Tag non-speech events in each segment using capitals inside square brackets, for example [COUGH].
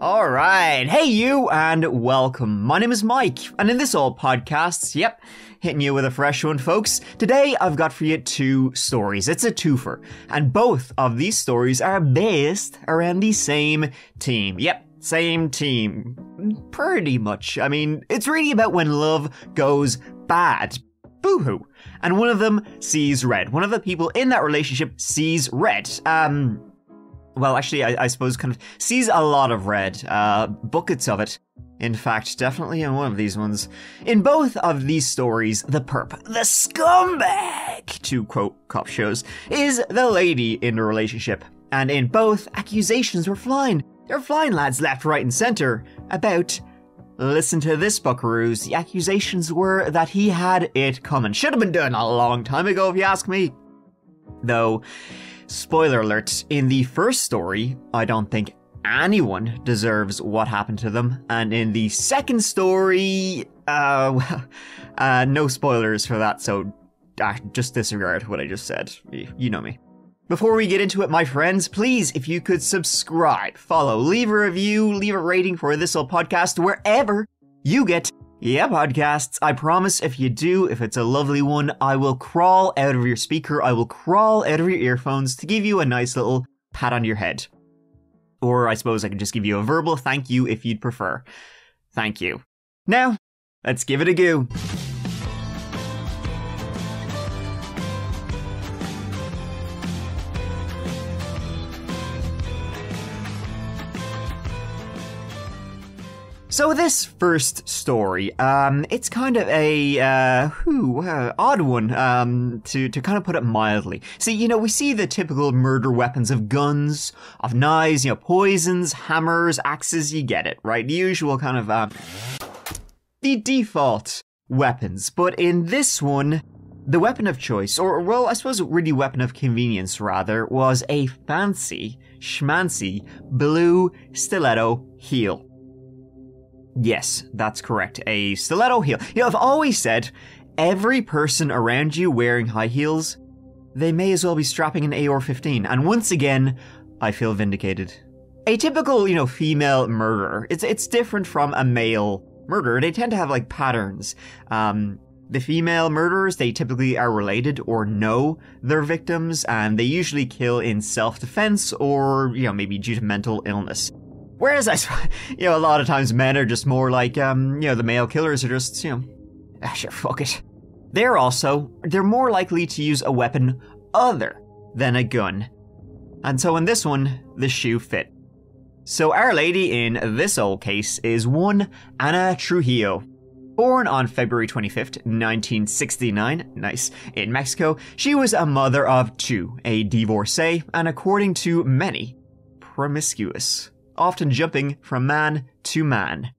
All right. Hey, you, and welcome. My name is Mike, and in this old podcast, yep, hitting you with a fresh one, folks. Today, I've got for you two stories. It's a twofer, and both of these stories are based around the same team. Yep, same team. Pretty much. I mean, it's really about when love goes bad. Boo hoo. And one of them sees red. One of the people in that relationship sees red. Um, well, actually, I, I suppose kind of sees a lot of red, uh, buckets of it. In fact, definitely in one of these ones. In both of these stories, the perp, the scumbag, to quote cop shows, is the lady in the relationship. And in both, accusations were flying. They're flying, lads, left, right, and center about. Listen to this, buckaroos. The accusations were that he had it coming. Should have been done a long time ago, if you ask me. Though, Spoiler alert, in the first story, I don't think anyone deserves what happened to them. And in the second story, uh, [LAUGHS] uh no spoilers for that, so uh, just disregard what I just said. You know me. Before we get into it, my friends, please, if you could subscribe, follow, leave a review, leave a rating for this old podcast wherever you get yeah, podcasts. I promise if you do, if it's a lovely one, I will crawl out of your speaker, I will crawl out of your earphones to give you a nice little pat on your head. Or I suppose I can just give you a verbal thank you if you'd prefer. Thank you. Now, let's give it a go. So this first story, um, it's kind of a uh, uh, odd one, um, to to kind of put it mildly. See, you know, we see the typical murder weapons of guns, of knives, you know, poisons, hammers, axes. You get it, right? The usual kind of uh, the default weapons. But in this one, the weapon of choice, or well, I suppose really weapon of convenience rather, was a fancy, schmancy blue stiletto heel. Yes, that's correct. A stiletto heel. You know, I've always said every person around you wearing high heels, they may as well be strapping an AR 15. And once again, I feel vindicated. A typical, you know, female murderer, it's, it's different from a male murderer. They tend to have like patterns. Um, the female murderers, they typically are related or know their victims, and they usually kill in self defense or, you know, maybe due to mental illness. Whereas I, [LAUGHS] you know, a lot of times men are just more like, um, you know, the male killers are just, you know, [LAUGHS] ah, sure, fuck it. They're also, they're more likely to use a weapon other than a gun. And so in this one, the shoe fit. So Our Lady in this old case is one Ana Trujillo. Born on February 25th, 1969, nice, in Mexico, she was a mother of two, a divorcee, and according to many, promiscuous often jumping from man to man.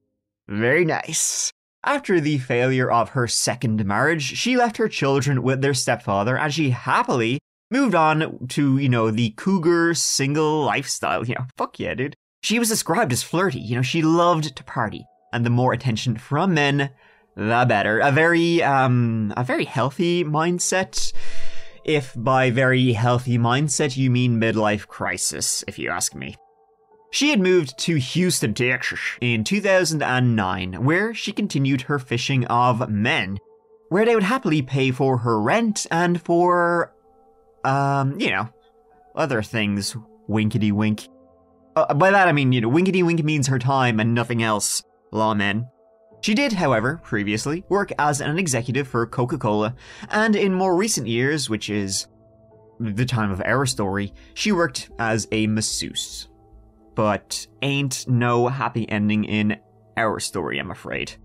Very nice. After the failure of her second marriage, she left her children with their stepfather and she happily moved on to, you know, the cougar single lifestyle. You know, fuck yeah, dude. She was described as flirty, you know, she loved to party. And the more attention from men, the better. A very, um, a very healthy mindset. If by very healthy mindset you mean midlife crisis, if you ask me. She had moved to Houston, Texas in 2009, where she continued her fishing of men, where they would happily pay for her rent and for, um, you know, other things. Winkety wink. Uh, by that I mean, you know, winkety wink means her time and nothing else. Lawmen. She did, however, previously work as an executive for Coca Cola, and in more recent years, which is the time of our story, she worked as a masseuse but ain't no happy ending in our story, I'm afraid.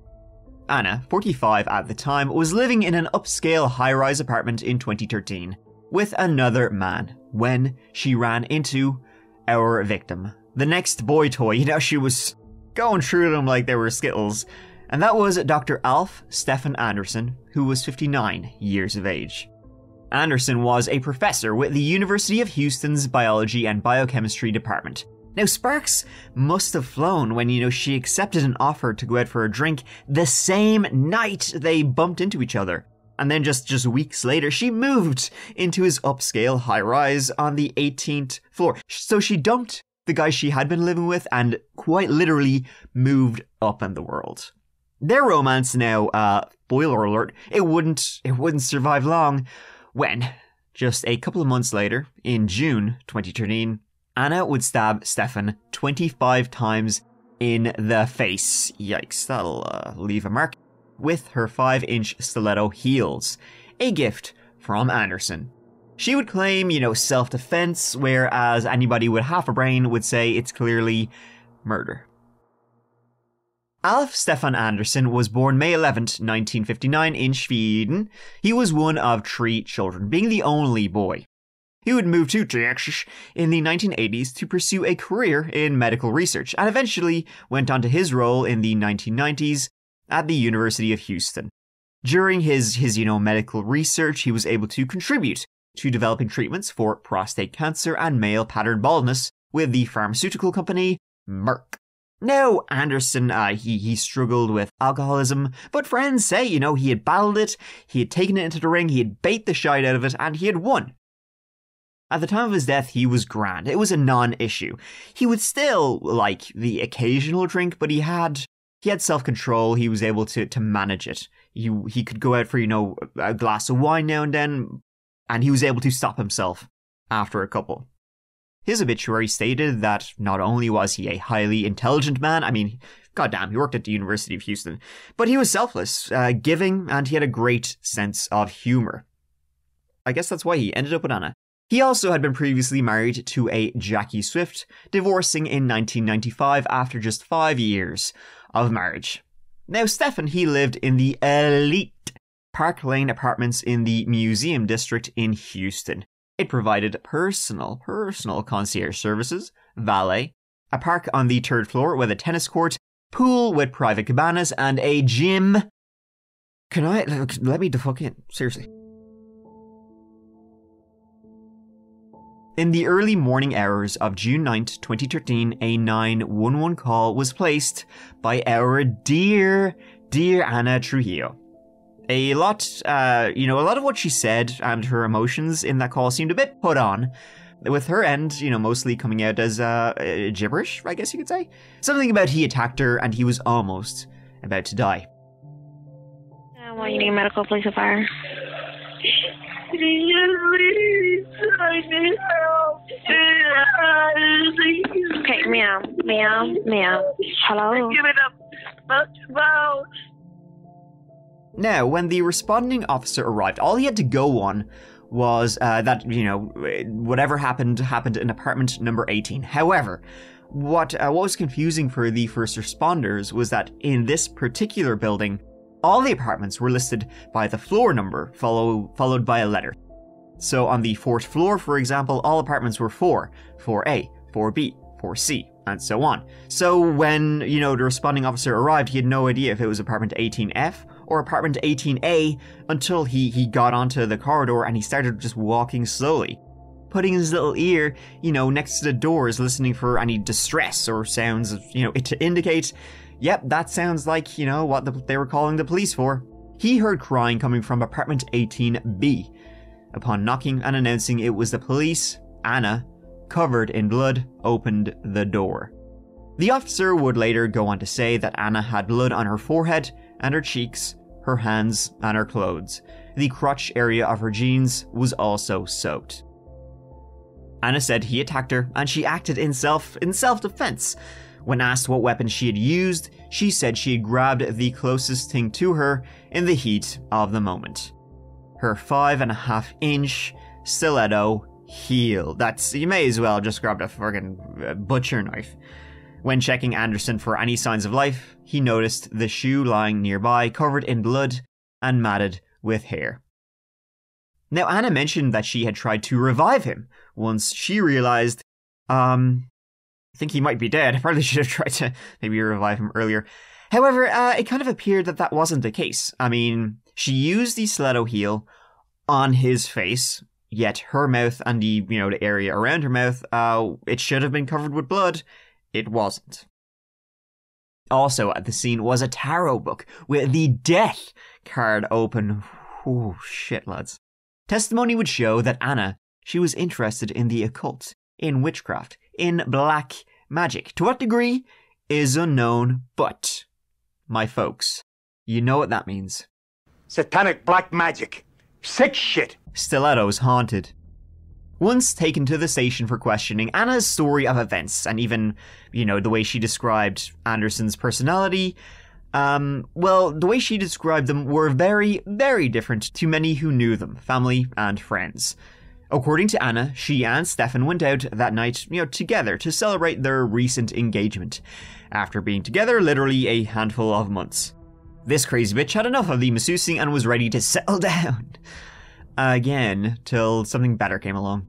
Anna, 45 at the time, was living in an upscale high rise apartment in 2013 with another man when she ran into our victim. The next boy toy, [LAUGHS] you know, she was going through them like they were Skittles, and that was Dr. Alf Stefan Anderson, who was 59 years of age. Anderson was a professor with the University of Houston's Biology and Biochemistry Department, now, Sparks must have flown when, you know, she accepted an offer to go out for a drink the same night they bumped into each other. And then just, just weeks later, she moved into his upscale high rise on the 18th floor. So she dumped the guy she had been living with and quite literally moved up in the world. Their romance now, uh, spoiler alert, it wouldn't, it wouldn't survive long when, just a couple of months later, in June 2013, Anna would stab Stefan 25 times in the face. Yikes, that'll uh, leave a mark. With her 5 inch stiletto heels. A gift from Anderson. She would claim, you know, self defense, whereas anybody with half a brain would say it's clearly murder. Alf Stefan Anderson was born May 11, 1959, in Sweden. He was one of three children, being the only boy. He would move to Texas in the 1980s to pursue a career in medical research, and eventually went on to his role in the 1990s at the University of Houston. During his, his, you know, medical research, he was able to contribute to developing treatments for prostate cancer and male pattern baldness with the pharmaceutical company Merck. Now, Anderson, uh, he, he struggled with alcoholism, but friends say, you know, he had battled it, he had taken it into the ring, he had bait the shite out of it, and he had won. At the time of his death, he was grand. It was a non-issue. He would still like the occasional drink, but he had he had self-control. He was able to to manage it. He he could go out for you know a glass of wine now and then, and he was able to stop himself after a couple. His obituary stated that not only was he a highly intelligent man, I mean, goddamn, he worked at the University of Houston, but he was selfless, uh, giving, and he had a great sense of humor. I guess that's why he ended up with Anna. He also had been previously married to a Jackie Swift, divorcing in 1995 after just five years of marriage. Now, Stefan, he lived in the elite Park Lane apartments in the Museum District in Houston. It provided personal, personal concierge services, valet, a park on the third floor with a tennis court, pool with private cabanas, and a gym. Can I let me the fuck in? Seriously. In the early morning hours of June 9, 2013, a 911 call was placed by our dear, dear Anna Trujillo. A lot, uh, you know, a lot of what she said and her emotions in that call seemed a bit put on, with her end, you know, mostly coming out as uh, gibberish, I guess you could say. Something about he attacked her and he was almost about to die. Uh, well, you need medical, police, or fire. Okay, meow, meow, meow. Hello. Give it up. Much Now, when the responding officer arrived, all he had to go on was uh, that, you know, whatever happened, happened in apartment number 18. However, what, uh, what was confusing for the first responders was that in this particular building, all the apartments were listed by the floor number, follow, followed by a letter. So on the fourth floor, for example, all apartments were 4, 4A, 4B, 4C, and so on. So when, you know, the responding officer arrived, he had no idea if it was apartment 18F or apartment 18A until he, he got onto the corridor and he started just walking slowly. Putting his little ear, you know, next to the doors, listening for any distress or sounds, you know, it to indicate, yep, that sounds like, you know, what the, they were calling the police for. He heard crying coming from apartment 18B, Upon knocking and announcing it was the police, Anna, covered in blood, opened the door. The officer would later go on to say that Anna had blood on her forehead and her cheeks, her hands, and her clothes. The crotch area of her jeans was also soaked. Anna said he attacked her and she acted in self in self-defense. When asked what weapon she had used, she said she had grabbed the closest thing to her in the heat of the moment her five and a half inch stiletto heel. That's you may as well just grab a friggin' uh, butcher knife. When checking Anderson for any signs of life, he noticed the shoe lying nearby, covered in blood and matted with hair. Now, Anna mentioned that she had tried to revive him once she realized, um, I think he might be dead. [LAUGHS] I probably should have tried to maybe revive him earlier. However, uh, it kind of appeared that that wasn't the case. I mean, she used the stiletto heel on his face, yet her mouth and the you know the area around her mouth, uh, it should have been covered with blood. It wasn't. Also at the scene was a tarot book with the death card open. Oh shit, lads. Testimony would show that Anna, she was interested in the occult, in witchcraft, in black magic. To what degree is unknown, but my folks, you know what that means. Satanic black magic. Sick shit. Stiletto's haunted. Once taken to the station for questioning, Anna's story of events and even, you know, the way she described Anderson's personality, um, well, the way she described them were very, very different to many who knew them, family and friends. According to Anna, she and Stefan went out that night, you know, together to celebrate their recent engagement, after being together literally a handful of months. This crazy bitch had enough of the masseussing and was ready to settle [LAUGHS] down. Again, till something better came along.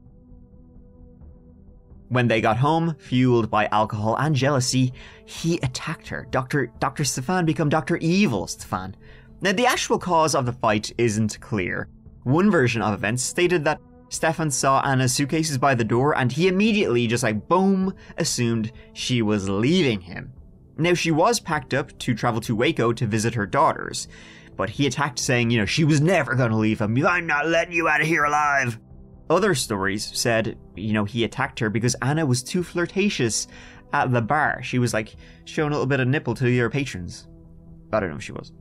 When they got home, fueled by alcohol and jealousy, he attacked her. Dr. Dr. Stefan became Dr. Evil Stefan. Now, the actual cause of the fight isn't clear. One version of events stated that Stefan saw Anna's suitcases by the door and he immediately, just like boom, assumed she was leaving him. Now, she was packed up to travel to Waco to visit her daughters, but he attacked saying, you know, she was never gonna leave him. I'm not letting you out of here alive. Other stories said, you know, he attacked her because Anna was too flirtatious at the bar. She was like showing a little bit of nipple to your patrons. I don't know if she was.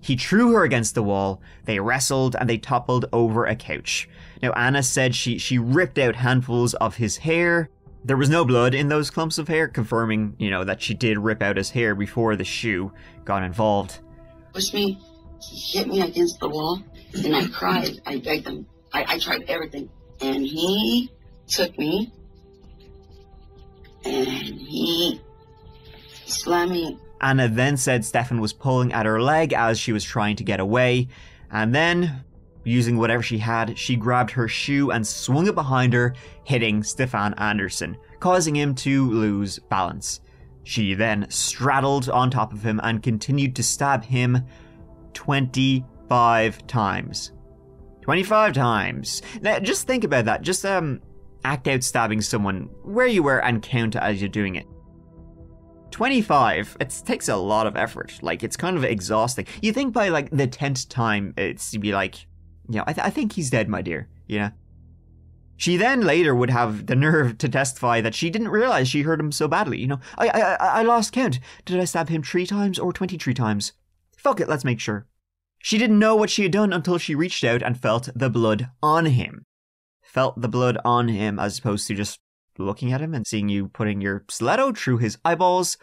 He threw her against the wall, they wrestled, and they toppled over a couch. Now, Anna said she, she ripped out handfuls of his hair. There was no blood in those clumps of hair, confirming, you know, that she did rip out his hair before the shoe got involved. Pushed me, he hit me against the wall, and I cried. I begged him. I, I tried everything. And he took me, and he slammed me Anna then said Stefan was pulling at her leg as she was trying to get away, and then, using whatever she had, she grabbed her shoe and swung it behind her, hitting Stefan Anderson, causing him to lose balance. She then straddled on top of him and continued to stab him 25 times. 25 times. Now, just think about that. Just, um, act out stabbing someone where you were and count as you're doing it. 25, it takes a lot of effort. Like, it's kind of exhausting. You think by, like, the 10th time, it's to be like, you know, I, th- I think he's dead, my dear, you know? She then later would have the nerve to testify that she didn't realize she hurt him so badly. You know, I, I, I lost count. Did I stab him three times or 23 times? Fuck it, let's make sure. She didn't know what she had done until she reached out and felt the blood on him. Felt the blood on him as opposed to just looking at him and seeing you putting your stiletto through his eyeballs.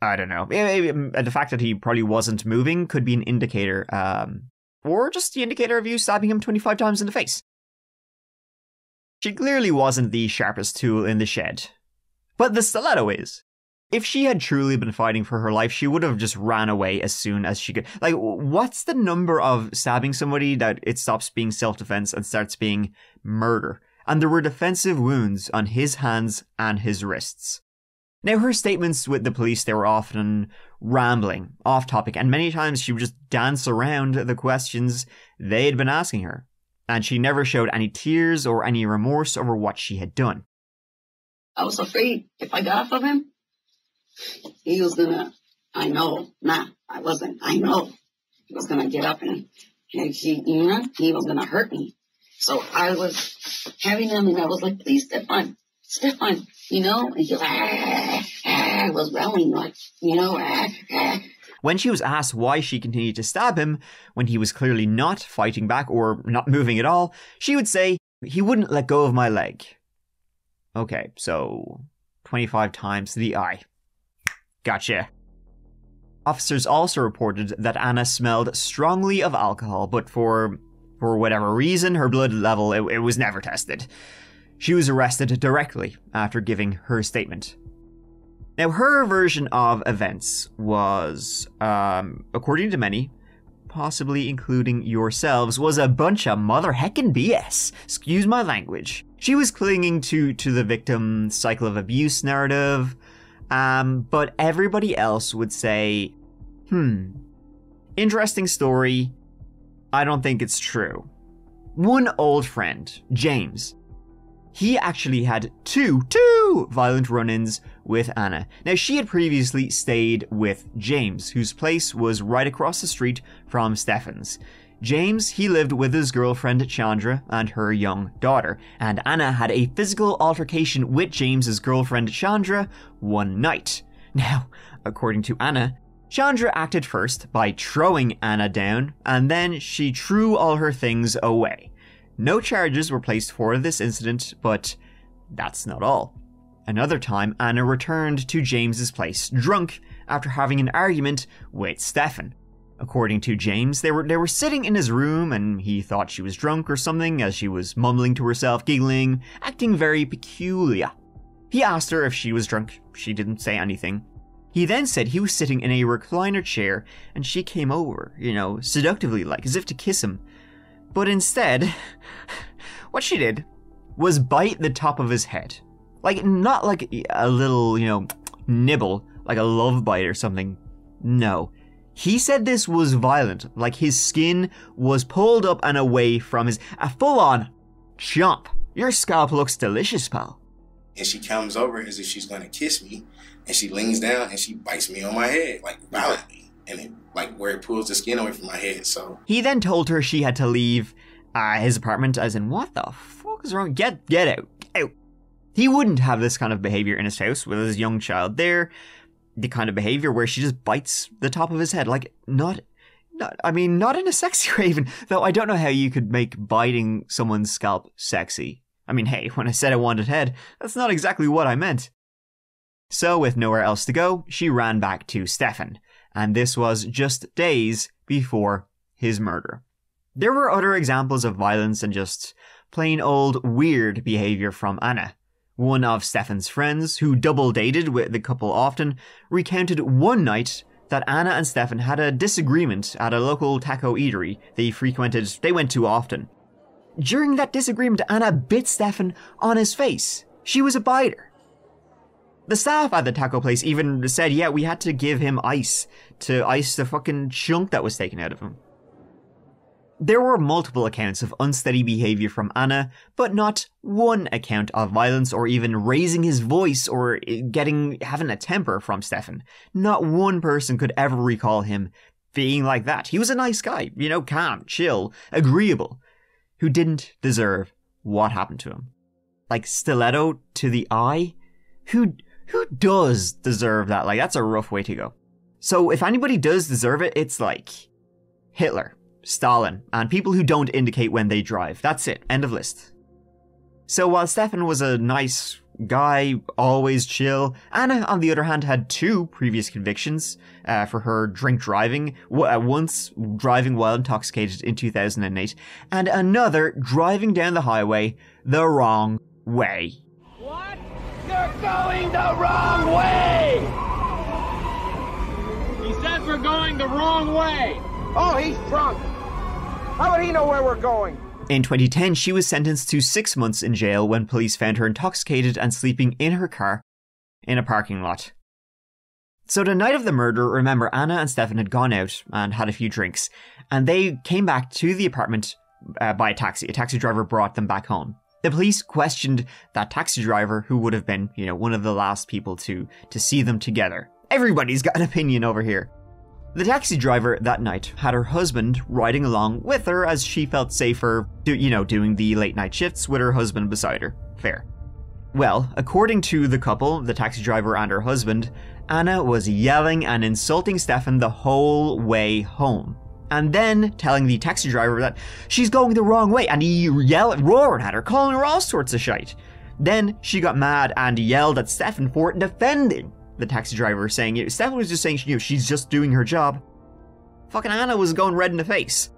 I don't know. The fact that he probably wasn't moving could be an indicator, um, or just the indicator of you stabbing him 25 times in the face. She clearly wasn't the sharpest tool in the shed. But the stiletto is. If she had truly been fighting for her life, she would have just ran away as soon as she could. Like, what's the number of stabbing somebody that it stops being self defense and starts being murder? and there were defensive wounds on his hands and his wrists. Now, her statements with the police, they were often rambling, off topic, and many times she would just dance around the questions they had been asking her, and she never showed any tears or any remorse over what she had done. I was afraid if I got off of him, he was gonna, I know, nah, I wasn't, I know, he was gonna get up and, and he, you know, he was gonna hurt me. So I was having him and I was like, please, step Stefan, Stefan, you know, and was, ah, ah, was growling like, you know, ah, ah. When she was asked why she continued to stab him when he was clearly not fighting back or not moving at all, she would say, he wouldn't let go of my leg. Okay, so 25 times to the eye. Gotcha. Officers also reported that Anna smelled strongly of alcohol, but for for whatever reason, her blood level it, it was never tested. She was arrested directly after giving her statement. Now, her version of events was, um, according to many, possibly including yourselves, was a bunch of mother heckin' BS. Excuse my language. She was clinging to to the victim cycle of abuse narrative, um, but everybody else would say, "Hmm, interesting story. I don't think it's true. One old friend, James, he actually had two, two violent run ins with Anna. Now, she had previously stayed with James, whose place was right across the street from Stefan's. James, he lived with his girlfriend Chandra and her young daughter, and Anna had a physical altercation with James's girlfriend Chandra one night. [LAUGHS] Now, according to Anna, Chandra acted first by throwing Anna down, and then she threw all her things away. No charges were placed for this incident, but that's not all. Another time, Anna returned to James's place drunk after having an argument with Stefan. According to James, they were they were sitting in his room and he thought she was drunk or something as she was mumbling to herself, giggling, acting very peculiar. He asked her if she was drunk. She didn't say anything. He then said he was sitting in a recliner chair and she came over, you know, seductively like as if to kiss him. But instead, what she did was bite the top of his head. Like not like a little, you know, nibble, like a love bite or something. No. He said this was violent, like his skin was pulled up and away from his a full on chomp. Your scalp looks delicious, pal. And she comes over as if she's gonna kiss me, and she leans down and she bites me on my head, like violently. And it like where it pulls the skin away from my head. So He then told her she had to leave uh, his apartment, as in, what the fuck is wrong? Get get out, out. He wouldn't have this kind of behavior in his house with his young child there. The kind of behavior where she just bites the top of his head, like not, not. I mean, not in a [LAUGHS] sexy way, even. Though I don't know how you could make biting someone's scalp sexy. I mean, hey, when I said I wanted head, that's not exactly what I meant. So, with nowhere else to go, she ran back to Stefan, and this was just days before his murder. There were other examples of violence and just plain old weird behavior from Anna. One of Stefan's friends, who double dated with the couple often, recounted one night that Anna and Stefan had a disagreement at a local taco eatery they frequented, they went to often. During that disagreement, Anna bit Stefan on his face. She was a biter. The staff at the taco place even said, yeah, we had to give him ice to ice the fucking chunk that was taken out of him. There were multiple accounts of unsteady behavior from Anna, but not one account of violence or even raising his voice or eh, getting having a temper from Stefan. Not one person could ever recall him being like that. He was a nice guy, you know, calm, chill, agreeable, who didn't deserve what happened to him. Like stiletto to the eye? Who who does deserve that? Like that's a rough way to go. So if anybody does deserve it, it's like Hitler Stalin, and people who don't indicate when they drive. That's it. End of list. So while Stefan was a nice guy, always chill, Anna, on the other hand, had two previous convictions uh, for her drink driving. W- once driving while intoxicated in 2008, and another driving down the highway the wrong way. What? You're going the wrong way! He says we're going the wrong way. Oh, he's drunk. How would he know where we're going? In 2010, she was sentenced to six months in jail when police found her intoxicated and sleeping in her car in a parking lot. So, the night of the murder, remember, Anna and Stefan had gone out and had a few drinks, and they came back to the apartment uh, by a taxi. A taxi driver brought them back home. The police questioned that taxi driver, who would have been, you know, one of the last people to, to see them together. Everybody's got an opinion over here. The taxi driver that night had her husband riding along with her as she felt safer, do, you know, doing the late night shifts with her husband beside her. Fair. Well, according to the couple, the taxi driver and her husband, Anna was yelling and insulting Stefan the whole way home. And then telling the taxi driver that she's going the wrong way, and he yelled, roaring at her, calling her all sorts of shite. Then she got mad and yelled at Stefan for defending the taxi driver saying it. Stefan was just saying you know, she's just doing her job. Fucking Anna was going red in the face.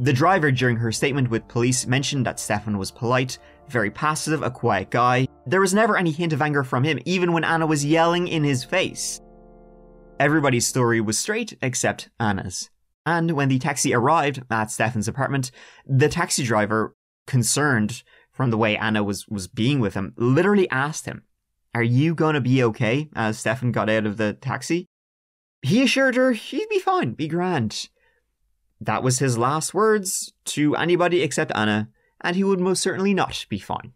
The driver, during her statement with police, mentioned that Stefan was polite, very passive, a quiet guy. There was never any hint of anger from him, even when Anna was yelling in his face. Everybody's story was straight except Anna's. And when the taxi arrived at Stefan's apartment, the taxi driver, concerned from the way Anna was, was being with him, literally asked him, Are you gonna be okay? as Stefan got out of the taxi. He assured her he'd be fine, be grand. That was his last words to anybody except Anna, and he would most certainly not be fine.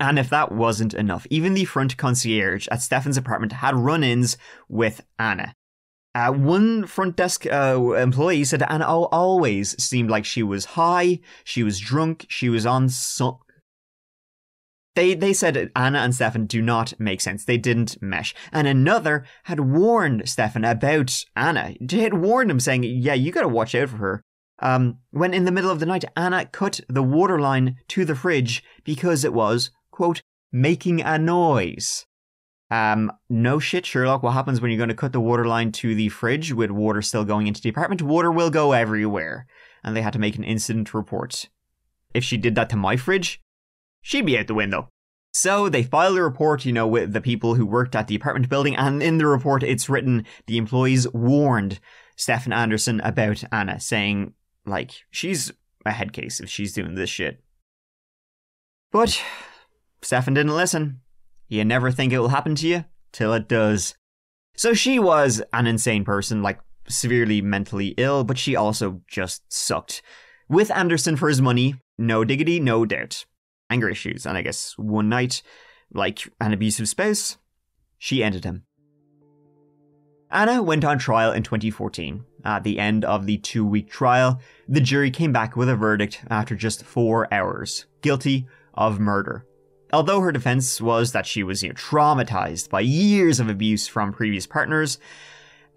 And if that wasn't enough, even the front concierge at Stefan's apartment had run ins with Anna. Uh, one front desk uh, employee said Anna al- always seemed like she was high, she was drunk, she was on some. They they said Anna and Stefan do not make sense. They didn't mesh. And another had warned Stefan about Anna. They had warned him, saying, "Yeah, you got to watch out for her." Um, when in the middle of the night, Anna cut the water line to the fridge because it was quote making a noise. Um, no shit, Sherlock. What happens when you're going to cut the water line to the fridge with water still going into the apartment? Water will go everywhere. And they had to make an incident report. If she did that to my fridge, she'd be out the window. So they filed a report, you know, with the people who worked at the apartment building, and in the report it's written the employees warned Stefan Anderson about Anna, saying, like, she's a head case if she's doing this shit. But Stefan didn't listen. You never think it will happen to you till it does. So she was an insane person, like severely mentally ill, but she also just sucked. With Anderson for his money, no diggity, no doubt. Anger issues, and I guess one night, like an abusive spouse, she ended him. Anna went on trial in 2014. At the end of the two week trial, the jury came back with a verdict after just four hours guilty of murder. Although her defense was that she was you know, traumatized by years of abuse from previous partners,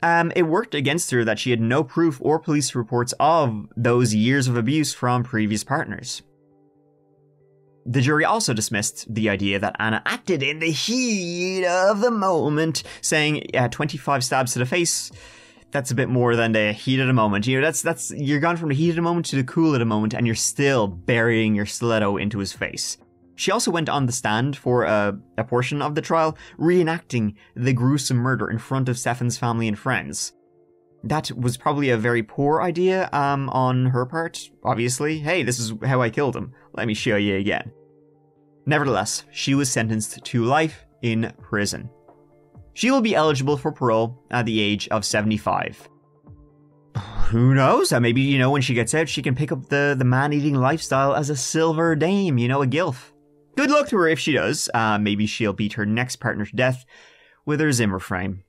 um, it worked against her that she had no proof or police reports of those years of abuse from previous partners. The jury also dismissed the idea that Anna acted in the heat of the moment, saying uh, 25 stabs to the face. That's a bit more than the heat of the moment. You know, that's that's you're gone from the heat of the moment to the cool of the moment, and you're still burying your stiletto into his face. She also went on the stand for a, a portion of the trial, reenacting the gruesome murder in front of Stefan's family and friends. That was probably a very poor idea um, on her part, obviously. Hey, this is how I killed him. Let me show you again. Nevertheless, she was sentenced to life in prison. She will be eligible for parole at the age of 75. [SIGHS] Who knows? Maybe, you know, when she gets out, she can pick up the, the man eating lifestyle as a silver dame, you know, a gilf. Good luck to her if she does. Uh, maybe she'll beat her next partner to death with her Zimmer frame.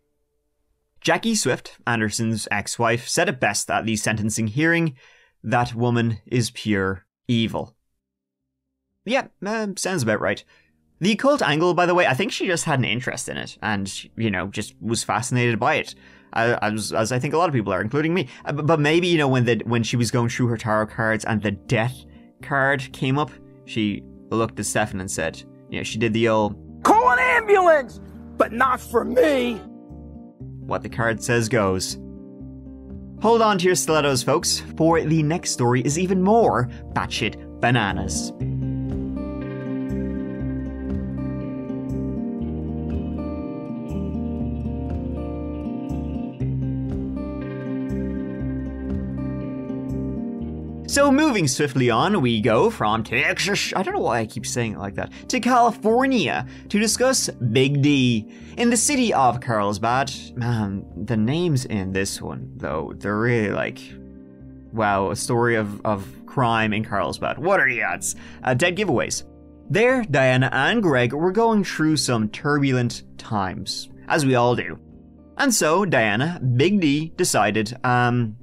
Jackie Swift, Anderson's ex wife, said it best at the sentencing hearing that woman is pure evil. Yeah, uh, sounds about right. The cult angle, by the way, I think she just had an interest in it and, you know, just was fascinated by it. As, as I think a lot of people are, including me. Uh, but maybe, you know, when the when she was going through her tarot cards and the death card came up, she looked at Stefan and said, you know, she did the old Call an ambulance! But not for me! what the card says goes. Hold on to your stilettos, folks, for the next story is even more batshit bananas. So, moving swiftly on, we go from Texas, I don't know why I keep saying it like that, to California to discuss Big D. In the city of Carlsbad, man, the names in this one, though, they're really like, wow, a story of, of crime in Carlsbad. What are the odds? Uh, dead giveaways. There, Diana and Greg were going through some turbulent times, as we all do. And so, Diana, Big D, decided, um,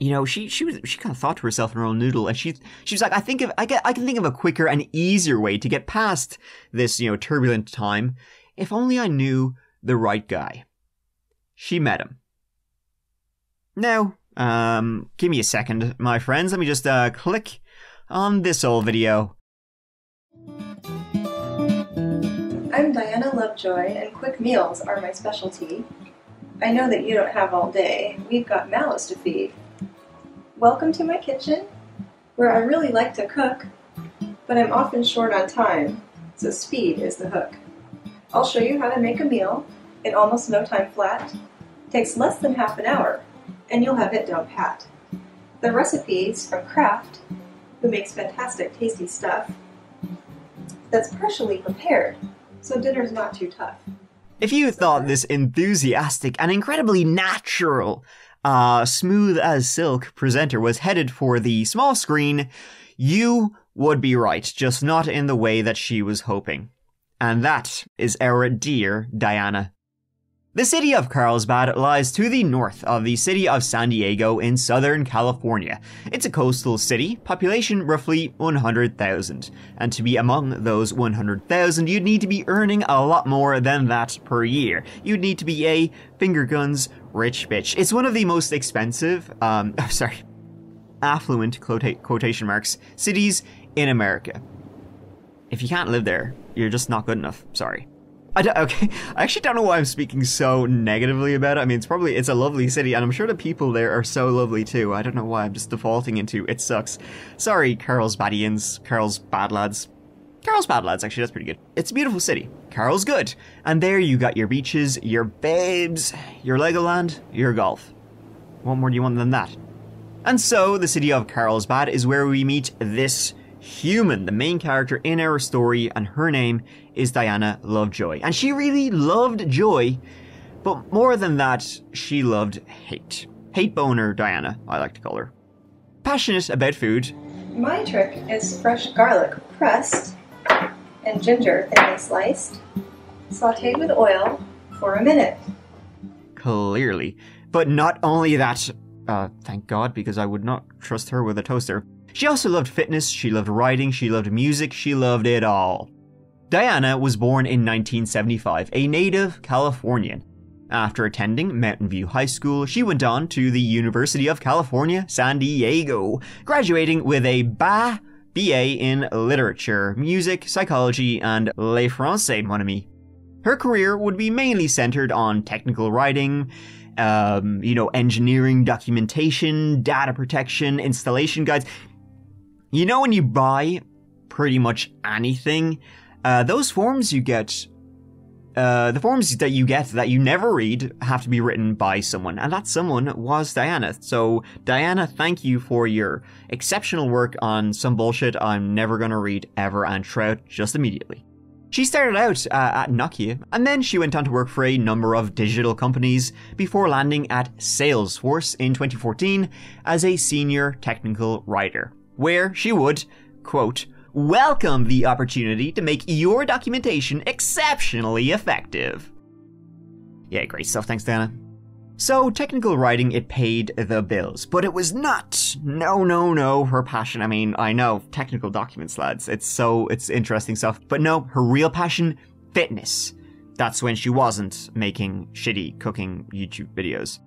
you know, she she was she kind of thought to herself in her own noodle, and she she was like, I think of I get I can think of a quicker and easier way to get past this you know turbulent time, if only I knew the right guy. She met him. Now, um, give me a second, my friends. Let me just uh click on this old video. I'm Diana Lovejoy, and quick meals are my specialty. I know that you don't have all day. We've got malice to feed. Welcome to my kitchen, where I really like to cook, but I'm often short on time, so speed is the hook. I'll show you how to make a meal in almost no time flat. Takes less than half an hour, and you'll have it down pat. The recipes from Kraft, who makes fantastic tasty stuff, that's partially prepared, so dinner's not too tough. If you thought this enthusiastic and incredibly natural, uh, smooth as silk presenter was headed for the small screen, you would be right, just not in the way that she was hoping. And that is our dear Diana. The city of Carlsbad lies to the north of the city of San Diego in Southern California. It's a coastal city, population roughly 100,000. And to be among those 100,000, you'd need to be earning a lot more than that per year. You'd need to be a finger guns rich bitch. It's one of the most expensive, um, [LAUGHS] sorry, affluent quota- quotation marks cities in America. If you can't live there, you're just not good enough. Sorry. I don't, [LAUGHS] okay, I actually don't know why I'm speaking so negatively about it. I mean, it's probably it's a lovely city, and I'm sure the people there are so lovely too. I don't know why I'm just defaulting into it sucks. Sorry, Carl's Badians, Carl's bad lads. Carl's bad lads, actually, that's pretty good. It's a beautiful city. Carl's good, and there you got your beaches, your babes, your Legoland, your golf. What more do you want than that? And so, the city of Carlsbad is where we meet this human, the main character in our story, and her name is Diana Lovejoy. And she really loved joy, but more than that, she loved hate. Hate boner Diana, I like to call her. Passionate about food. My trick is fresh garlic pressed and ginger thinly sliced, sauteed with oil for a minute. Clearly. But not only that, uh, thank God, because I would not trust her with a toaster. She also loved fitness, she loved writing, she loved music, she loved it all. Diana was born in 1975, a native Californian. After attending Mountain View High School, she went on to the University of California, San Diego, graduating with a BA, BA in Literature, Music, Psychology, and Le Français, mon ami. Her career would be mainly centered on technical writing, um, you know, engineering, documentation, data protection, installation guides. You know, when you buy pretty much anything, uh, those forms you get, uh, the forms that you get that you never read have to be written by someone, and that someone was Diana. So, Diana, thank you for your exceptional work on some bullshit I'm never gonna read ever and trout just immediately. She started out uh, at Nokia, and then she went on to work for a number of digital companies before landing at Salesforce in 2014 as a senior technical writer, where she would, quote, welcome the opportunity to make your documentation exceptionally effective. Yeah, great stuff. Thanks, Dana. So, technical writing, it paid the bills, but it was not, no, no, no, her passion. I mean, I know, technical documents, lads. It's so, it's interesting stuff. But no, her real passion, fitness. That's when she wasn't making shitty cooking YouTube videos.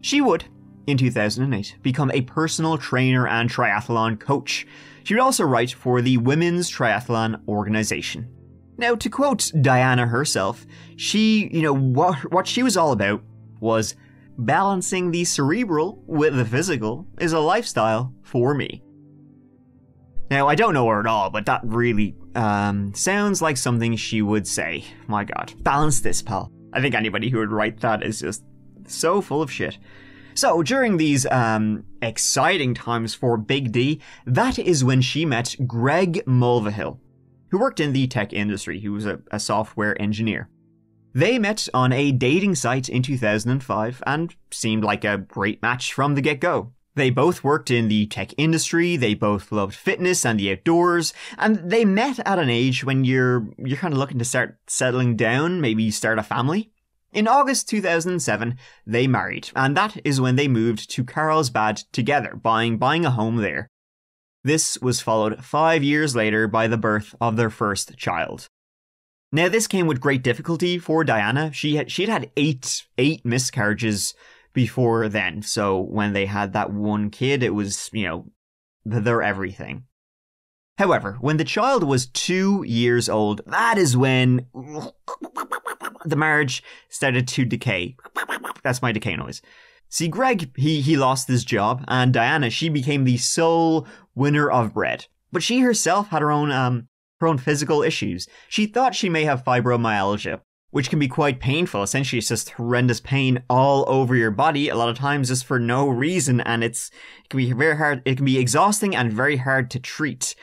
She would, in 2008, become a personal trainer and triathlon coach. She would also write for the Women's Triathlon Organization. Now, to quote Diana herself, she, you know, what, what she was all about was balancing the cerebral with the physical is a lifestyle for me. Now, I don't know her at all, but that really um, sounds like something she would say. My god. Balance this, pal. I think anybody who would write that is just so full of shit. So, during these um, exciting times for Big D, that is when she met Greg Mulvihill, who worked in the tech industry. He was a, a software engineer. They met on a dating site in 2005 and seemed like a great match from the get go. They both worked in the tech industry, they both loved fitness and the outdoors, and they met at an age when you're you're kind of looking to start settling down, maybe start a family. In August 2007, they married, and that is when they moved to Carlsbad together, buying buying a home there. This was followed 5 years later by the birth of their first child. Now, this came with great difficulty for Diana. She had she had had eight eight miscarriages before then. So when they had that one kid, it was you know their everything. However, when the child was two years old, that is when the marriage started to decay. That's my decay noise. See, Greg, he, he lost his job, and Diana, she became the sole winner of bread. But she herself had her own um, her own physical issues. She thought she may have fibromyalgia, which can be quite painful. Essentially, it's just horrendous pain all over your body, a lot of times just for no reason, and it's it can be very hard. It can be exhausting and very hard to treat.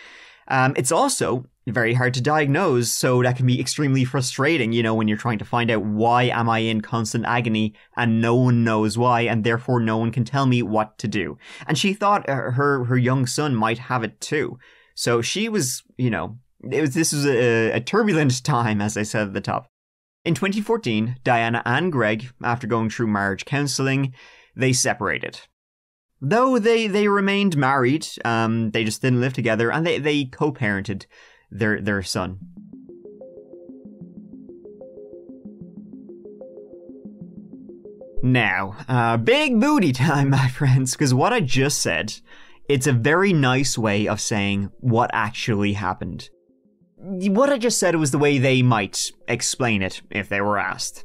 Um, it's also very hard to diagnose, so that can be extremely frustrating. You know, when you're trying to find out why am I in constant agony and no one knows why, and therefore no one can tell me what to do. And she thought uh, her her young son might have it too. So she was, you know, it was this was a, a turbulent [LAUGHS] time, as I said at the top. In 2014, Diana and Greg, after going through marriage counseling, they separated. Though they, they remained married, um, they just didn't live together and they, they co parented their, their son. Now, uh, big booty time, [LAUGHS] my friends, because what I just said, it's a very nice way of saying what actually happened. What I just said was the way they might explain it if they were asked.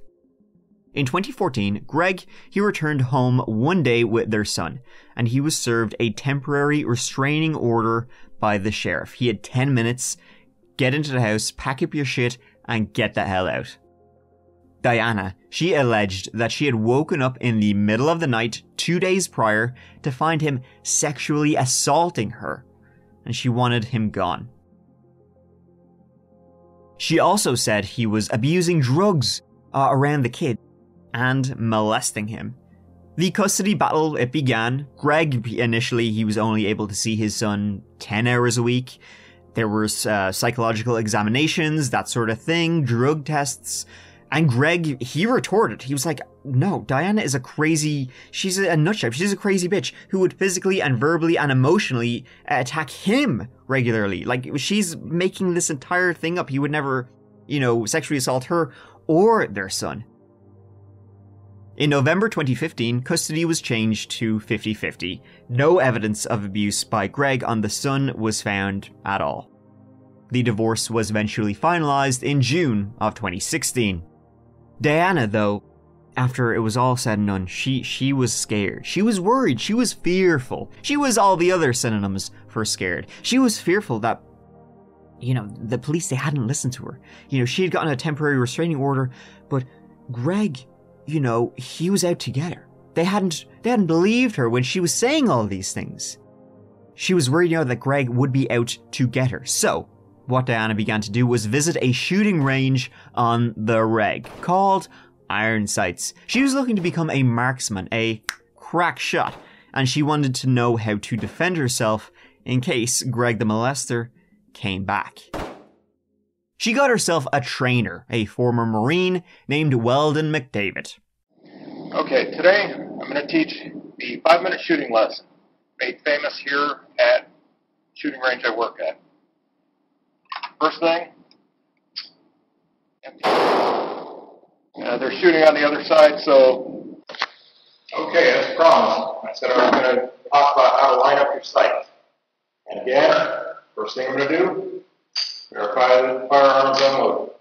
In 2014, Greg, he returned home one day with their son, and he was served a temporary restraining order by the sheriff. He had 10 minutes, get into the house, pack up your shit, and get the hell out. Diana, she alleged that she had woken up in the middle of the night two days prior to find him sexually assaulting her, and she wanted him gone. She also said he was abusing drugs uh, around the kid and molesting him. The custody battle it began. Greg initially he was only able to see his son 10 hours a week. There were uh, psychological examinations, that sort of thing, drug tests. And Greg, he retorted. He was like, no, Diana is a crazy, she's a nutshell. She's a crazy bitch who would physically and verbally and emotionally attack him regularly. Like, she's making this entire thing up. He would never, you know, sexually assault her or their son. In November 2015, custody was changed to 50 50. No evidence of abuse by Greg on the son was found at all. The divorce was eventually finalized in June of 2016. Diana, though, after it was all said and done, she she was scared. She was worried. She was fearful. She was all the other synonyms for scared. She was fearful that you know, the police they hadn't listened to her. You know, she had gotten a temporary restraining order, but Greg, you know, he was out to get her. They hadn't they hadn't believed her when she was saying all these things. She was worried, you know, that Greg would be out to get her. So, what Diana began to do was visit a shooting range on the reg called Iron Sights. She was looking to become a marksman, a crack shot, and she wanted to know how to defend herself in case Greg the molester came back. She got herself a trainer, a former Marine named Weldon McDavid. Okay, today I'm going to teach the five minute shooting lesson made famous here at shooting range I work at. First thing. Uh, they're shooting on the other side, so okay, as promised, I said I was going to talk about how to line up your sight. And again, first thing I'm going to do, verify firearms unloaded.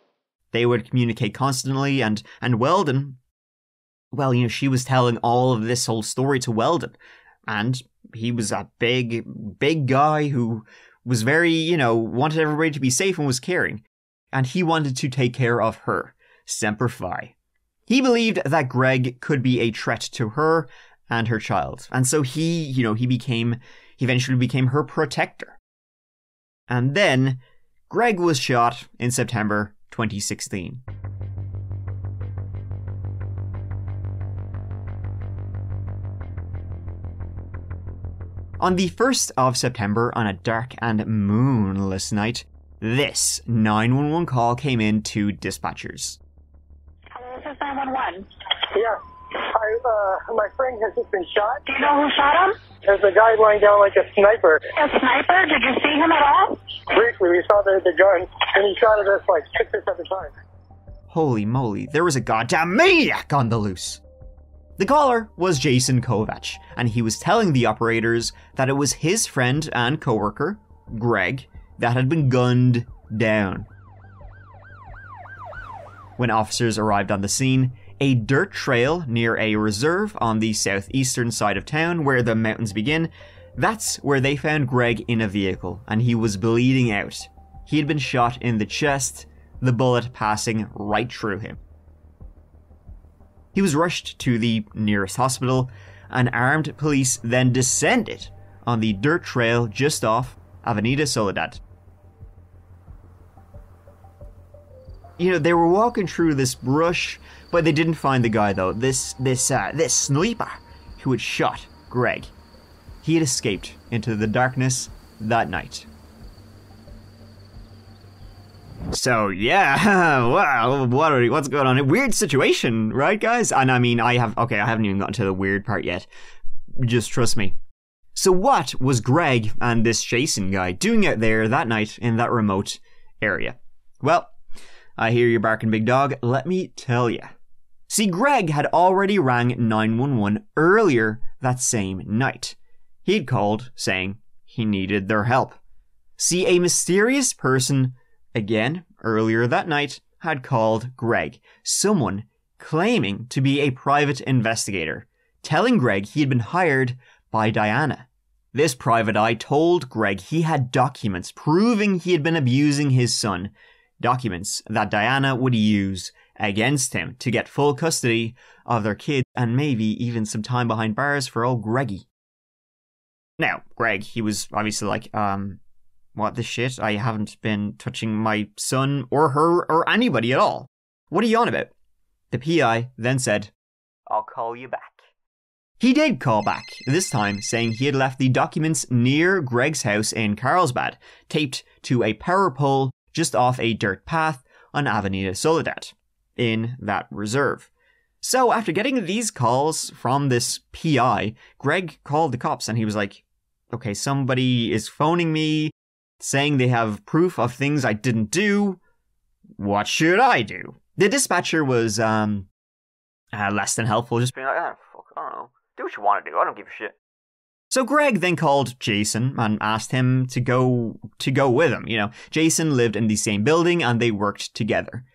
They would communicate constantly, and and Weldon, well, you know, she was telling all of this whole story to Weldon, and he was a big, big guy who was very, you know, wanted everybody to be safe and was caring. And he wanted to take care of her, Semper Fi. He believed that Greg could be a threat to her and her child. And so he, you know, he became, he eventually became her protector. And then Greg was shot in September 2016. On the 1st of September, on a dark and moonless night, this 911 call came in to dispatchers. Hello, this is 911. Yeah. I, uh, my friend has just been shot. Do you know who shot him? There's a guy lying down like a sniper. A sniper? Did you see him at all? Briefly, we saw the, the gun, and he shot at us like six or seven times. Holy moly, there was a goddamn maniac on the loose. The caller was Jason Kovac, and he was telling the operators that it was his friend and coworker, Greg, that had been gunned down. When officers arrived on the scene, a dirt trail near a reserve on the southeastern side of town where the mountains begin, that's where they found Greg in a vehicle, and he was bleeding out. He had been shot in the chest, the bullet passing right through him. He was rushed to the nearest hospital, and armed police then descended on the dirt trail just off Avenida Soledad. You know, they were walking through this brush, but they didn't find the guy though. This this uh, this sniper who had shot Greg. He had escaped into the darkness that night. So yeah, [LAUGHS] wow, what are, what's going on? A Weird situation, right, guys? And I mean, I have okay, I haven't even gotten to the weird part yet. Just trust me. So what was Greg and this Jason guy doing out there that night in that remote area? Well, I hear you barking, big dog. Let me tell you. See, Greg had already rang 911 earlier that same night. He'd called saying he needed their help. See, a mysterious person, again, earlier that night, had called Greg, someone claiming to be a private investigator, telling Greg he had been hired by Diana. This private eye told Greg he had documents proving he had been abusing his son, documents that Diana would use against him to get full custody of their kid and maybe even some time behind bars for old Greggy. Now, Greg, he was obviously like, um, what the shit? I haven't been touching my son or her or anybody at all. What are you on about? The PI then said, I'll call you back. He did call back, this time saying he had left the documents near Greg's house in Carlsbad, taped to a power pole just off a dirt path on Avenida Soledad, in that reserve. So after getting these calls from this PI, Greg called the cops and he was like, okay, somebody is phoning me saying they have proof of things I didn't do. What should I do? The dispatcher was um uh, less than helpful, just being like, oh, fuck, I don't know. Do what you want to do. I don't give a shit. So Greg then called Jason and asked him to go to go with him. You know, Jason lived in the same building and they worked together.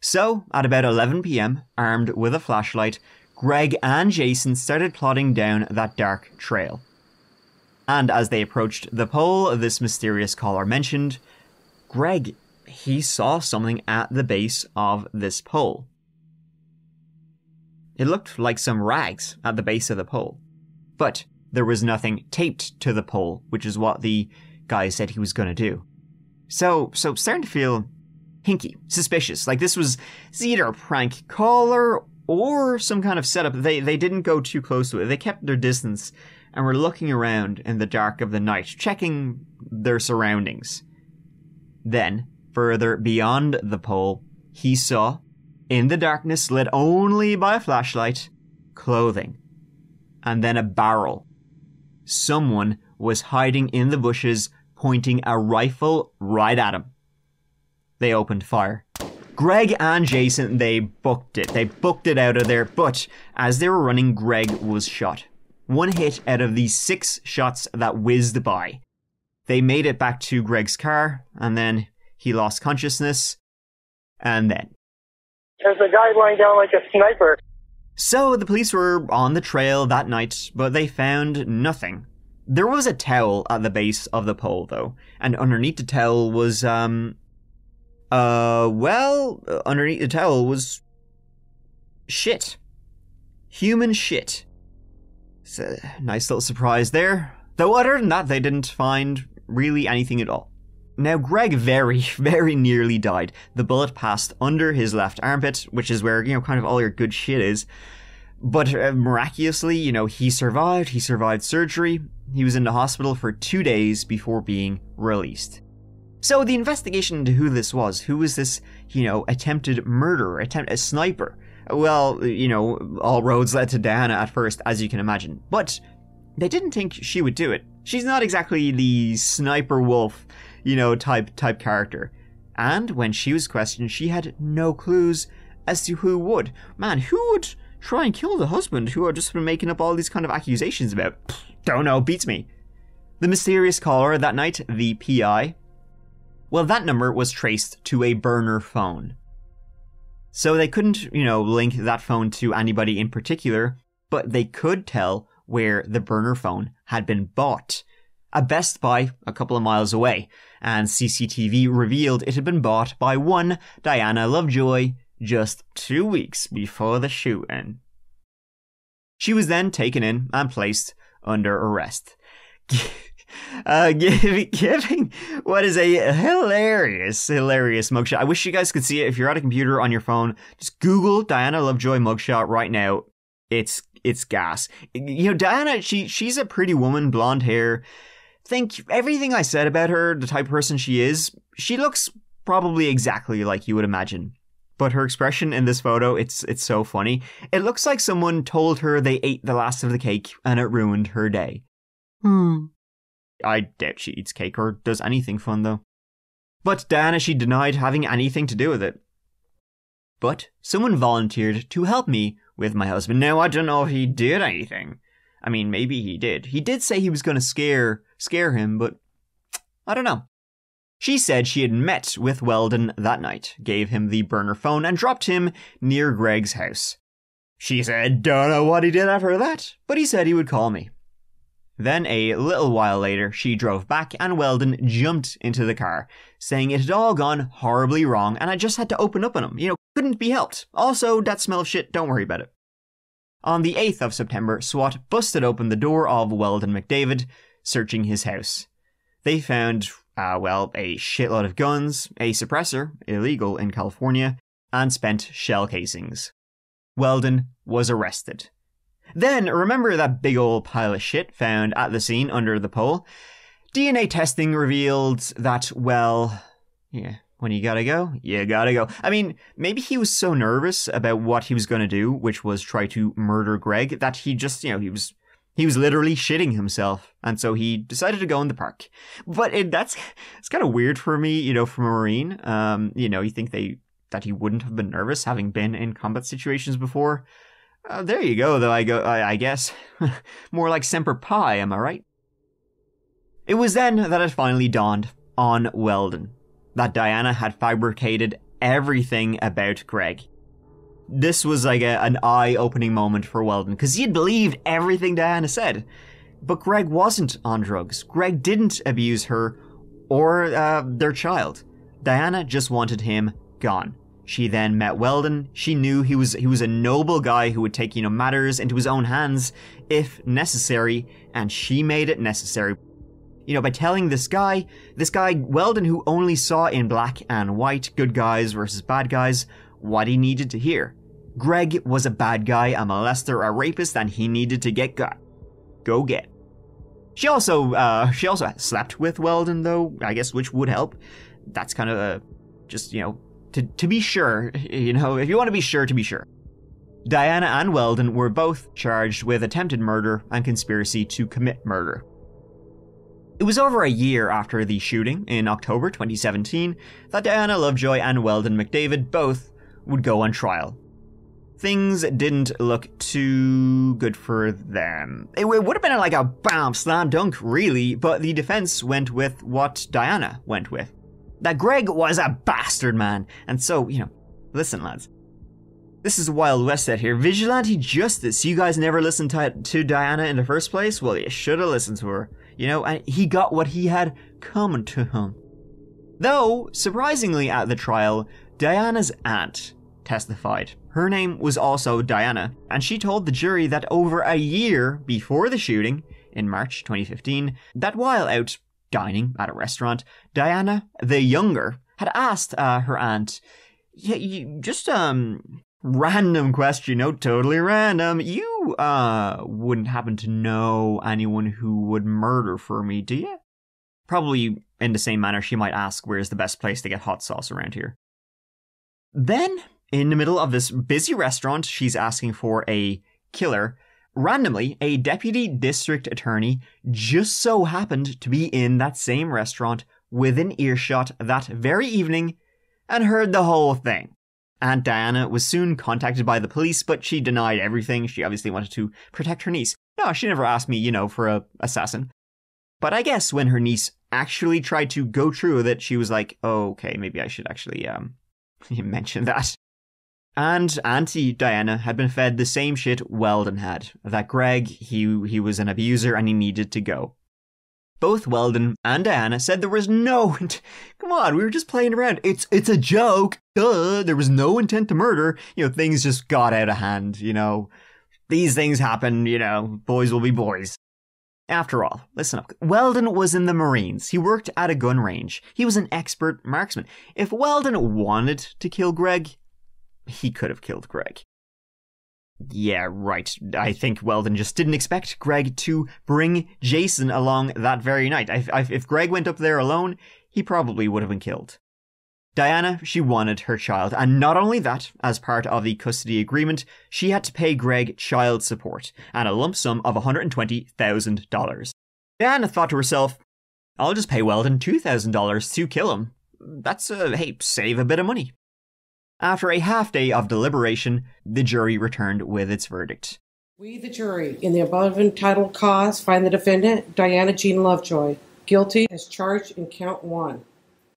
So, at about 11 p.m., armed with a flashlight, Greg and Jason started plodding down that dark trail. And as they approached the pole this mysterious caller mentioned, Greg, he saw something at the base of this pole. It looked like some rags at the base of the pole. But there was nothing taped to the pole, which is what the guy said he was going to do. So, so starting to feel hinky, suspicious. Like this was either a prank caller or some kind of setup. They they didn't go too close to it. They kept their distance and were looking around in the dark of the night, checking their surroundings. Then, further beyond the pole, he saw, in the darkness lit only by a flashlight, clothing. And then a barrel. Someone was hiding in the bushes, pointing a rifle right at him. They opened fire. Greg and Jason, they booked it. They booked it out of there, but as they were running, Greg was shot. One hit out of the six shots that whizzed by. They made it back to Greg's car, and then he lost consciousness, and then. There's a guy lying down like a sniper. So the police were on the trail that night, but they found nothing. There was a towel at the base of the pole, though, and underneath the towel was, um, uh, well, underneath the towel was shit. Human shit. It's a nice little surprise there. Though other than that, they didn't find really anything at all. Now, Greg very, [LAUGHS] very nearly died. The bullet passed under his left armpit, which is where, you know, kind of all your good shit is. But uh, miraculously, you know, he survived. He survived surgery. He was in the hospital for two days before being released. So the investigation into who this was, who was this, you know, attempted murderer, attempt a sniper. Well, you know, all roads led to Diana at first, as you can imagine. But they didn't think she would do it. She's not exactly the sniper wolf, you know, type type character. And when she was questioned, she had no clues as to who would. Man, who would try and kill the husband who had just been making up all these kind of accusations about? Don't know, beats me. The mysterious caller that night, the PI, well, that number was traced to a burner phone. So they couldn't, you know, link that phone to anybody in particular, but they could tell where the burner phone had been bought. A Best Buy a couple of miles away, and CCTV revealed it had been bought by one Diana Lovejoy just two weeks before the shooting. She was then taken in and placed under arrest. [LAUGHS] uh, giving, giving what is a hilarious, hilarious mugshot. I wish you guys could see it. If you're at a computer on your phone, just Google Diana Lovejoy mugshot right now. It's it's gas. You know, Diana, she she's a pretty woman, blonde hair. Think everything I said about her, the type of person she is. She looks probably exactly like you would imagine. But her expression in this photo, it's it's so funny. It looks like someone told her they ate the last of the cake and it ruined her day. Hmm. I doubt she eats cake or does anything fun though. But Diana, she denied having anything to do with it. But someone volunteered to help me with my husband. Now I don't know if he did anything. I mean, maybe he did. He did say he was going to scare scare him, but I don't know. She said she had met with Weldon that night, gave him the burner phone, and dropped him near Greg's house. She said, don't know what he did after that, but he said he would call me. Then, a little while later, she drove back and Weldon jumped into the car, saying it had all gone horribly wrong and I just had to open up on him. You know, couldn't be helped. Also, that smell of shit, don't worry about it. On the 8th of September, SWAT busted open the door of Weldon McDavid, searching his house. They found, uh, well, a shitload of guns, a suppressor, illegal in California, and spent shell casings. Weldon was arrested. Then, remember that big old pile of shit found at the scene under the pole? DNA testing revealed that, well, yeah, when you gotta go, you gotta go. I mean, maybe he was so nervous about what he was gonna do, which was try to murder Greg, that he just, you know, he was he was literally shitting himself, and so he decided to go in the park. But it, that's it's kind of weird for me, you know, from a marine. Um, you know, you think they that he wouldn't have been nervous having been in combat situations before. Uh, there you go, though. I go. I, I guess [LAUGHS] more like Semper Pi. Am I right? It was then that it finally dawned on Weldon that Diana had fabricated everything about Greg. This was like a, an eye opening moment for Weldon because he had believed everything Diana said. But Greg wasn't on drugs. Greg didn't abuse her or uh, their child. Diana just wanted him gone. She then met Weldon. She knew he was he was a noble guy who would take you know matters into his own hands if necessary, and she made it necessary. You know, by telling this guy, this guy Weldon, who only saw in black and white good guys versus bad guys, what he needed to hear. Greg was a bad guy, a molester, a rapist, and he needed to get got. Go get. She also, uh, she also slept with Weldon, though, I guess, which would help. That's kind of a, just, you know, to, to be sure, you know, if you want to be sure, to be sure. Diana and Weldon were both charged with attempted murder and conspiracy to commit murder. It was over a year after the shooting in October 2017 that Diana Lovejoy and Weldon McDavid both would go on trial. Things didn't look too good for them. It would have been like a bam slam dunk, really, but the defense went with what Diana went with that Greg was a bastard man. And so, you know, listen, lads. This is Wild West out here. Vigilante justice. You guys never listened to, to Diana in the first place? Well, you should have listened to her. You know, and he got what he had coming to him. Though, surprisingly at the trial, Diana's aunt testified. Her name was also Diana, and she told the jury that over a year before the shooting, in March 2015, that while out dining at a restaurant, Diana the younger had asked uh, her aunt, yeah, you, just um random question, no, totally random. You uh wouldn't happen to know anyone who would murder for me, do you? Probably in the same manner she might ask where's the best place to get hot sauce around here. Then, in the middle of this busy restaurant, she's asking for a killer Randomly, a deputy district attorney just so happened to be in that same restaurant within earshot that very evening and heard the whole thing. Aunt Diana was soon contacted by the police, but she denied everything. She obviously wanted to protect her niece. No, she never asked me, you know, for a assassin. But I guess when her niece actually tried to go through with it, she was like, oh, okay, maybe I should actually um [LAUGHS] mention that. And Auntie Diana had been fed the same shit Weldon had. That Greg, he, he was an abuser and he needed to go. Both Weldon and Diana said there was no [LAUGHS] come on, we were just playing around. It's it's a joke. Duh. There was no intent to murder. You know, things just got out of hand, you know. These things happen, you know, boys will be boys. After all, listen up. Weldon was in the Marines. He worked at a gun range. He was an expert marksman. If Weldon wanted to kill Greg, he could have killed Greg. Yeah, right. I think Weldon just didn't expect Greg to bring Jason along that very night. If Greg went up there alone, he probably would have been killed. Diana, she wanted her child, and not only that, as part of the custody agreement, she had to pay Greg child support and a lump sum of $120,000. Diana thought to herself, I'll just pay Weldon $2,000 to kill him. That's a, hey, save a bit of money. After a half day of deliberation, the jury returned with its verdict. We, the jury, in the above entitled cause, find the defendant, Diana Jean Lovejoy, guilty as charged in count one.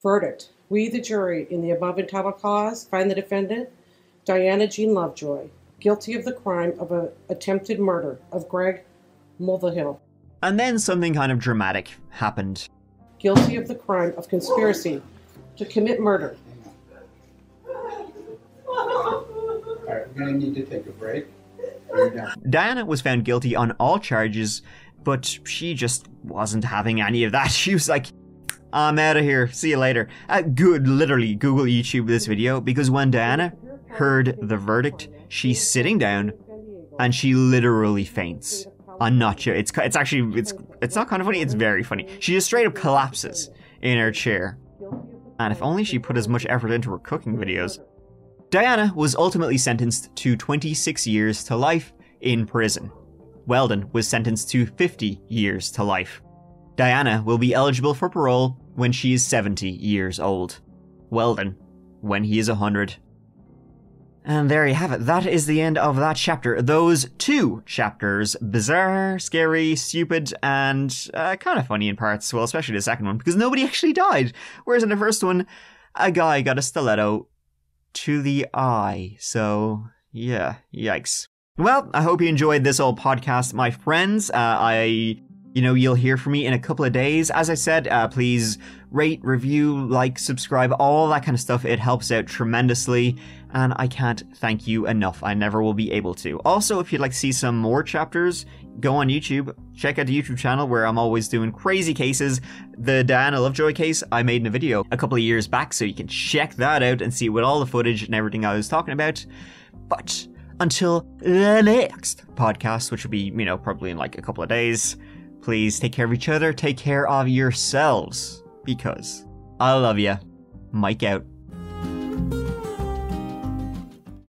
Verdict. We, the jury, in the above entitled cause, find the defendant, Diana Jean Lovejoy, guilty of the crime of a attempted murder of Greg Mulvihill. And then something kind of dramatic happened. Guilty of the crime of conspiracy to commit murder. All right, we're going to need to take a break. Diana was found guilty on all charges, but she just wasn't having any of that. [LAUGHS] She was like, I'm out of here. See you later. Uh, good, literally, Google YouTube this video because when Diana heard the verdict, she's sitting down and she literally faints. I'm not sure. It's it's actually it's it's not kind of funny. It's very funny. She just straight up collapses in her chair. And if only she put as much effort into her cooking videos. Diana was ultimately sentenced to 26 years to life in prison. Weldon was sentenced to 50 years to life. Diana will be eligible for parole when she is 70 years old. Weldon, when he is 100. And there you have it. That is the end of that chapter. Those two chapters bizarre, scary, stupid, and uh, kind of funny in parts. Well, especially the second one, because nobody actually died. Whereas in the first one, a guy got a stiletto to the eye. So, yeah, yikes. Well, I hope you enjoyed this old podcast, my friends. Uh, I you know, you'll hear from me in a couple of days. As I said, uh, please rate, review, like, subscribe, all that kind of stuff. It helps out tremendously, and I can't thank you enough. I never will be able to. Also, if you'd like to see some more chapters, go on YouTube, check out the YouTube channel where I'm always doing crazy cases. The Diana Lovejoy case I made in a video a couple of years back, so you can check that out and see what all the footage and everything I was talking about. But until the next podcast, which will be, you know, probably in like a couple of days. Please take care of each other, take care of yourselves, because I love you. Mike out.